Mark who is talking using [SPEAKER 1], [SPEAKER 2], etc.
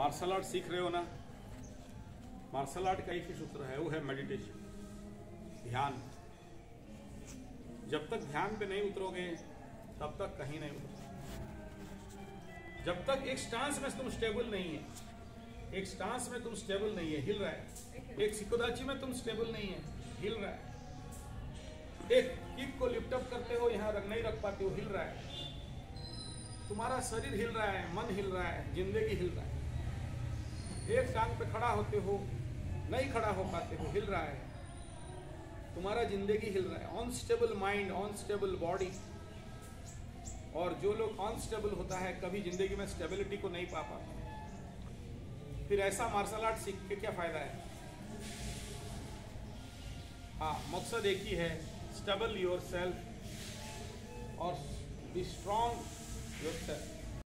[SPEAKER 1] Martial art सीख रहे हो ना? मार्शल आर्ट का एक ही सूत्र है, वो है मेडिटेशन ध्यान। जब तक ध्यान पे नहीं उतरोगे, तब तक कहीं नहीं उतरोगे। जब तक एक स्टांस में तुम स्टेबल नहीं है, एक स्टांस में तुम स्टेबल नहीं है, हिल रहा है। एक सिकोदाची में तुम स्टेबल नहीं है, हिल रहा है। एक किक को लिफ्ट अप करते हो, यहाँ रख नहीं रख पाते हो, हिल रहा है। तुम्हारा शरीर हिल रहा है, मन हिल रहा है, ज़िंदगी हिल रहा है। एक टांग पे खड़ा होते हो, नहीं खड़ा हो पाते हो, हिल रहा है। तुम्हारा ज़िंदगी हिल रहा है। अनस्टेबल माइंड अनस्टेबल बॉडी और जो लोग अनस्टेबल होता है, कभी ज़िंदगी में स्टेबिलिटी को नहीं पा पाता। फिर ऐसा मार्शल आर्ट सीख के क्या फ़ायदा है? हाँ मकसद एक ही है स्टेबल योर सेल्फ और बी स्ट्रॉन्ग योर सेल्फ